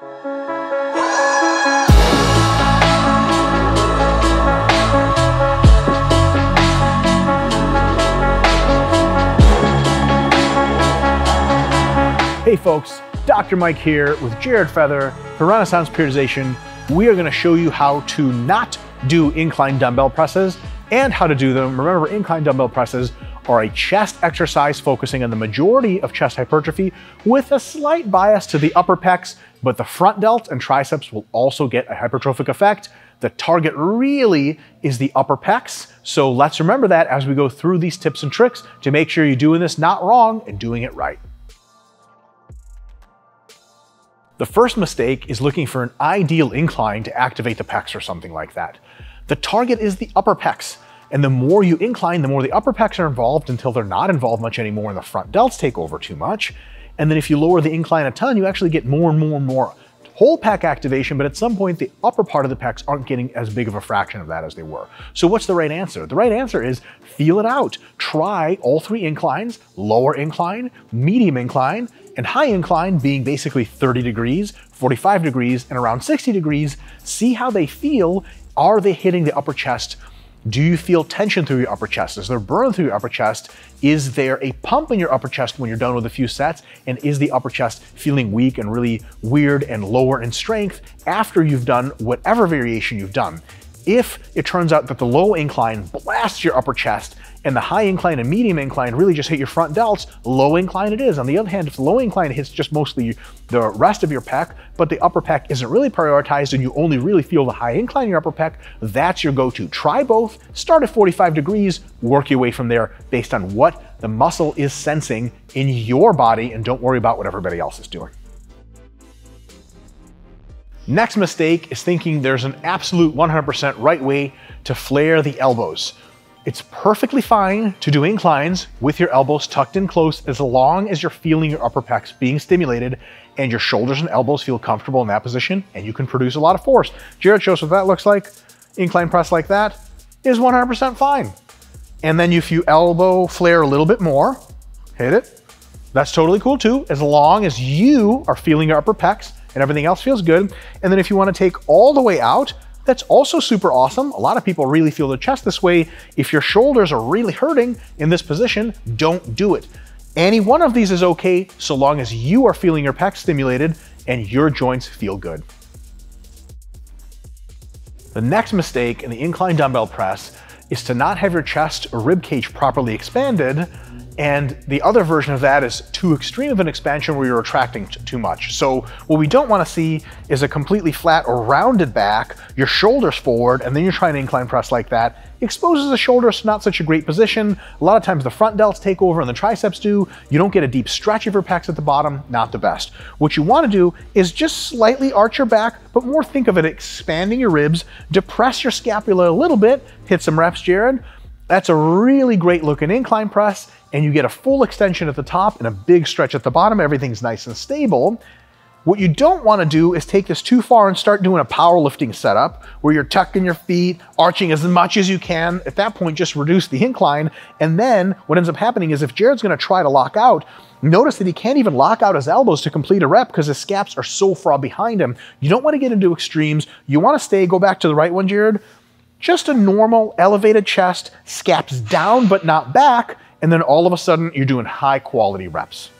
Hey folks, Dr. Mike here with Jared Feather for Renaissance Periodization. We are gonna show you how to not do incline dumbbell presses and how to do them. Remember, incline dumbbell presses are a chest exercise focusing on the majority of chest hypertrophy with a slight bias to the upper pecs, but the front delt and triceps will also get a hypertrophic effect. The target really is the upper pecs. So let's remember that as we go through these tips and tricks to make sure you're doing this not wrong and doing it right. The first mistake is looking for an ideal incline to activate the pecs or something like that. The target is the upper pecs, and the more you incline, the more the upper pecs are involved until they're not involved much anymore and the front delts take over too much. And then if you lower the incline a ton, you actually get more and more and more whole pec activation, but at some point the upper part of the pecs aren't getting as big of a fraction of that as they were. So what's the right answer? The right answer is feel it out. Try all three inclines, lower incline, medium incline, and high incline being basically 30 degrees, 45 degrees, and around 60 degrees, see how they feel. Are they hitting the upper chest? Do you feel tension through your upper chest? Is there burn through your upper chest? Is there a pump in your upper chest when you're done with a few sets? And is the upper chest feeling weak and really weird and lower in strength after you've done whatever variation you've done? If it turns out that the low incline blasts your upper chest and the high incline and medium incline really just hit your front delts, low incline it is. On the other hand, if the low incline hits just mostly the rest of your pec, but the upper pec isn't really prioritized and you only really feel the high incline in your upper pec, that's your go-to. Try both, start at 45 degrees, work your way from there based on what the muscle is sensing in your body and don't worry about what everybody else is doing. Next mistake is thinking there's an absolute 100% right way to flare the elbows. It's perfectly fine to do inclines with your elbows tucked in close as long as you're feeling your upper pecs being stimulated and your shoulders and elbows feel comfortable in that position and you can produce a lot of force. Jared shows what that looks like. Incline press like that is 100% fine. And then if you elbow flare a little bit more, hit it. That's totally cool too, as long as you are feeling your upper pecs and everything else feels good. And then if you wanna take all the way out, that's also super awesome. A lot of people really feel their chest this way. If your shoulders are really hurting in this position, don't do it. Any one of these is okay so long as you are feeling your pecs stimulated and your joints feel good. The next mistake in the incline dumbbell press is to not have your chest or rib cage properly expanded and the other version of that is too extreme of an expansion where you're attracting too much. So what we don't want to see is a completely flat or rounded back, your shoulders forward, and then you're trying to incline press like that. exposes the shoulders not such a great position. A lot of times the front delts take over and the triceps do. You don't get a deep stretch of your pecs at the bottom, not the best. What you want to do is just slightly arch your back, but more think of it expanding your ribs, depress your scapula a little bit, hit some reps, Jared, that's a really great looking incline press and you get a full extension at the top and a big stretch at the bottom. Everything's nice and stable. What you don't want to do is take this too far and start doing a powerlifting setup where you're tucking your feet, arching as much as you can. At that point, just reduce the incline. And then what ends up happening is if Jared's going to try to lock out, notice that he can't even lock out his elbows to complete a rep because his scaps are so far behind him. You don't want to get into extremes. You want to stay, go back to the right one, Jared, just a normal elevated chest, scaps down but not back, and then all of a sudden you're doing high quality reps.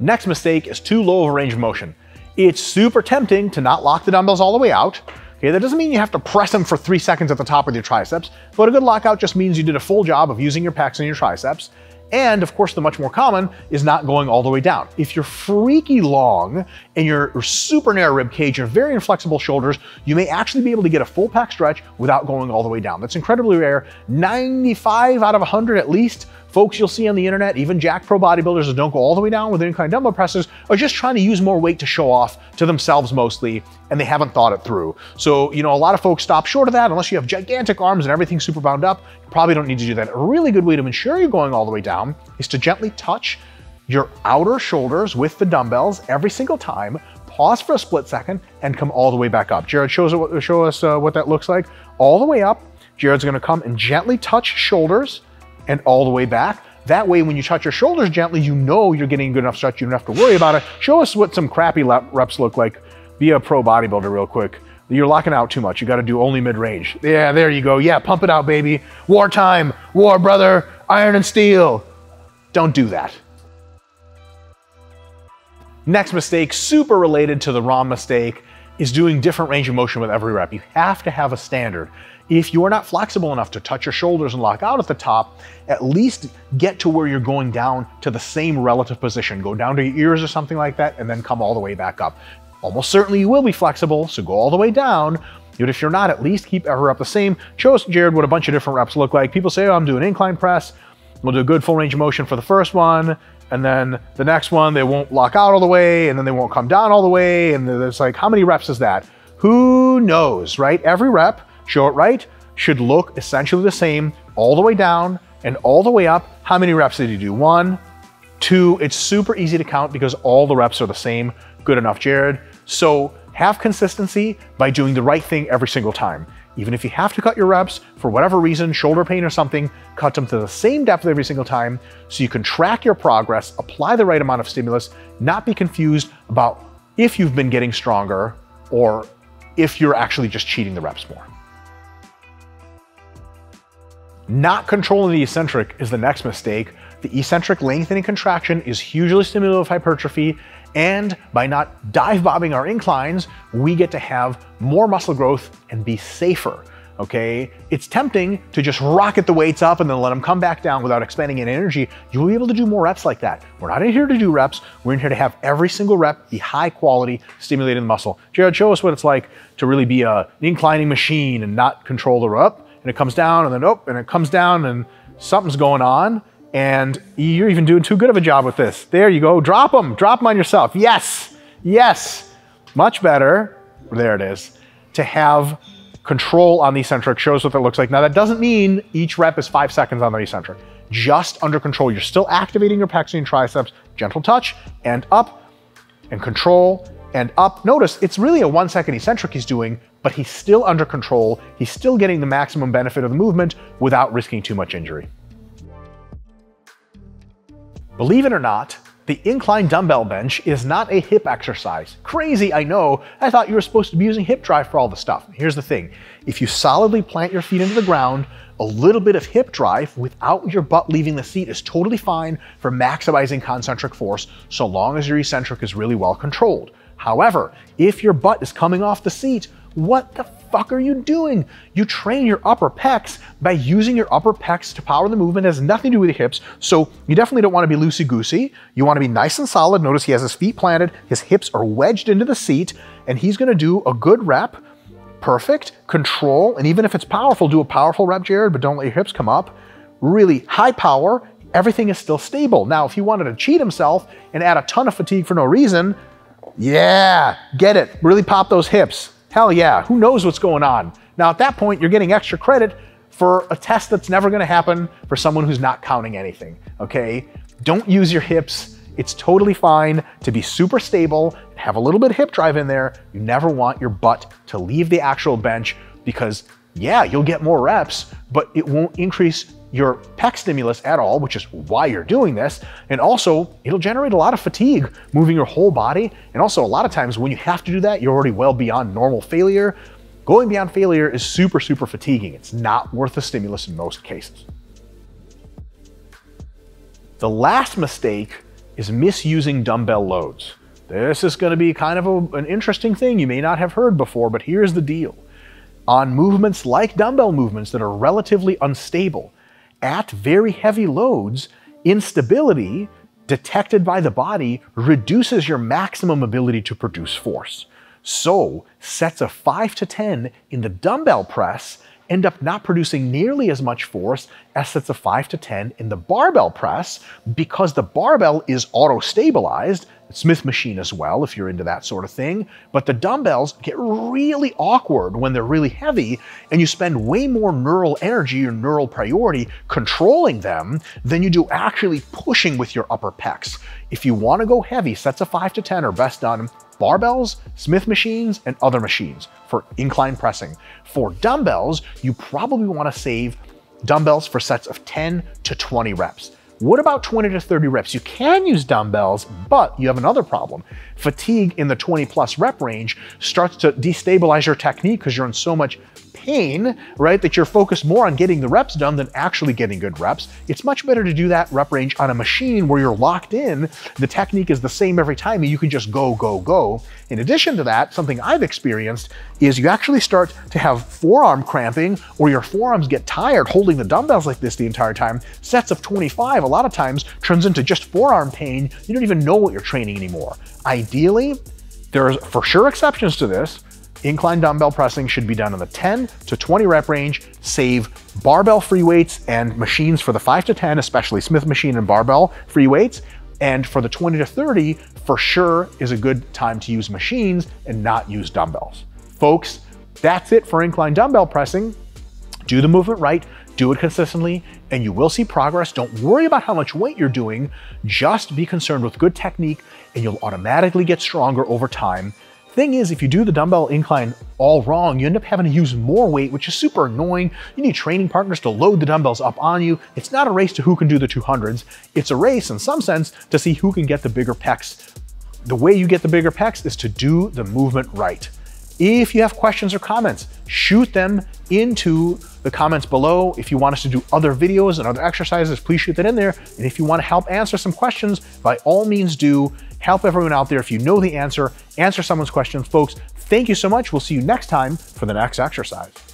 Next mistake is too low of a range of motion. It's super tempting to not lock the dumbbells all the way out. Okay, that doesn't mean you have to press them for three seconds at the top with your triceps, but a good lockout just means you did a full job of using your pecs and your triceps, and of course, the much more common is not going all the way down. If you're freaky long and you're super narrow rib cage and very inflexible shoulders, you may actually be able to get a full pec stretch without going all the way down. That's incredibly rare. 95 out of 100 at least folks you'll see on the internet, even jack pro bodybuilders that don't go all the way down with incline dumbbell presses, are just trying to use more weight to show off to themselves mostly, and they haven't thought it through. So, you know, a lot of folks stop short of that unless you have gigantic arms and everything super bound up. You probably don't need to do that. A really good way to ensure you're going all the way down is to gently touch your outer shoulders with the dumbbells every single time, pause for a split second, and come all the way back up. Jared shows show us uh, what that looks like. All the way up, Jared's gonna come and gently touch shoulders, and all the way back. That way, when you touch your shoulders gently, you know you're getting good enough stretch. You don't have to worry about it. Show us what some crappy reps look like. Be a pro bodybuilder real quick. You're locking out too much. You got to do only mid range. Yeah, there you go. Yeah, pump it out, baby. Wartime, war, brother, iron and steel. Don't do that. Next mistake, super related to the ROM mistake, is doing different range of motion with every rep. You have to have a standard. If you are not flexible enough to touch your shoulders and lock out at the top, at least get to where you're going down to the same relative position. Go down to your ears or something like that, and then come all the way back up. Almost certainly you will be flexible, so go all the way down. But if you're not, at least keep every rep the same. Show us, Jared, what a bunch of different reps look like. People say, oh, I'm doing incline press. We'll do a good full range of motion for the first one, and then the next one, they won't lock out all the way, and then they won't come down all the way, and it's like, how many reps is that? Who knows, right? Every rep, show it right, should look essentially the same all the way down and all the way up. How many reps did you do? One, two, it's super easy to count because all the reps are the same. Good enough, Jared. So have consistency by doing the right thing every single time. Even if you have to cut your reps for whatever reason, shoulder pain or something, cut them to the same depth every single time so you can track your progress, apply the right amount of stimulus, not be confused about if you've been getting stronger or if you're actually just cheating the reps more. Not controlling the eccentric is the next mistake. The eccentric lengthening contraction is hugely stimulative of hypertrophy, and by not dive bobbing our inclines, we get to have more muscle growth and be safer. Okay, it's tempting to just rocket the weights up and then let them come back down without expending any energy. You'll be able to do more reps like that. We're not in here to do reps. We're in here to have every single rep be high quality, stimulating the muscle. Jared, show us what it's like to really be a, an inclining machine and not control the rep and it comes down and then oh, and it comes down and something's going on. And you're even doing too good of a job with this. There you go. Drop them. Drop them on yourself. Yes. Yes. Much better. There it is. To have control on the eccentric shows what that looks like. Now that doesn't mean each rep is five seconds on the eccentric. Just under control. You're still activating your pecs and triceps. Gentle touch and up and control and up. Notice it's really a one second eccentric he's doing, but he's still under control. He's still getting the maximum benefit of the movement without risking too much injury. Believe it or not, the incline dumbbell bench is not a hip exercise. Crazy, I know. I thought you were supposed to be using hip drive for all the stuff. Here's the thing. If you solidly plant your feet into the ground, a little bit of hip drive without your butt leaving the seat is totally fine for maximizing concentric force so long as your eccentric is really well controlled. However, if your butt is coming off the seat, what the fuck are you doing? You train your upper pecs by using your upper pecs to power the movement. It has nothing to do with the hips. So you definitely don't want to be loosey goosey. You want to be nice and solid. Notice he has his feet planted, his hips are wedged into the seat, and he's going to do a good rep. Perfect, control, and even if it's powerful, do a powerful rep, Jared, but don't let your hips come up. Really high power, everything is still stable. Now, if he wanted to cheat himself and add a ton of fatigue for no reason, yeah, get it. Really pop those hips. Hell yeah, who knows what's going on? Now, at that point, you're getting extra credit for a test that's never gonna happen for someone who's not counting anything, okay? Don't use your hips. It's totally fine to be super stable, and have a little bit of hip drive in there. You never want your butt to leave the actual bench because, yeah, you'll get more reps, but it won't increase your pec stimulus at all, which is why you're doing this. And also, it'll generate a lot of fatigue moving your whole body. And also, a lot of times when you have to do that, you're already well beyond normal failure. Going beyond failure is super, super fatiguing. It's not worth the stimulus in most cases. The last mistake is misusing dumbbell loads. This is going to be kind of a, an interesting thing you may not have heard before, but here's the deal. On movements like dumbbell movements that are relatively unstable, at very heavy loads, instability detected by the body reduces your maximum ability to produce force. So, sets of 5 to 10 in the dumbbell press end up not producing nearly as much force as sets of 5 to 10 in the barbell press because the barbell is auto stabilized Smith machine as well, if you're into that sort of thing. But the dumbbells get really awkward when they're really heavy, and you spend way more neural energy or neural priority controlling them than you do actually pushing with your upper pecs. If you want to go heavy, sets of 5 to 10 are best done barbells, Smith machines, and other machines for incline pressing. For dumbbells, you probably want to save dumbbells for sets of 10 to 20 reps. What about 20 to 30 reps? You can use dumbbells, but you have another problem. Fatigue in the 20 plus rep range starts to destabilize your technique because you're in so much pain, right, that you're focused more on getting the reps done than actually getting good reps. It's much better to do that rep range on a machine where you're locked in. The technique is the same every time and you can just go, go, go. In addition to that, something I've experienced is you actually start to have forearm cramping or your forearms get tired holding the dumbbells like this the entire time. Sets of 25 a lot of times turns into just forearm pain. You don't even know what you're training anymore. Ideally, there's for sure exceptions to this, incline dumbbell pressing should be done in the 10 to 20 rep range. Save barbell free weights and machines for the 5 to 10, especially Smith machine and barbell free weights. And for the 20 to 30, for sure is a good time to use machines and not use dumbbells. Folks, that's it for incline dumbbell pressing. Do the movement right, do it consistently, and you will see progress. Don't worry about how much weight you're doing. Just be concerned with good technique, and you'll automatically get stronger over time. Thing is, if you do the dumbbell incline all wrong, you end up having to use more weight, which is super annoying. You need training partners to load the dumbbells up on you. It's not a race to who can do the 200s. It's a race, in some sense, to see who can get the bigger pecs. The way you get the bigger pecs is to do the movement right. If you have questions or comments, shoot them into the comments below. If you want us to do other videos and other exercises, please shoot that in there. And if you want to help answer some questions, by all means do. Help everyone out there. If you know the answer, answer someone's question. Folks, thank you so much. We'll see you next time for the next exercise.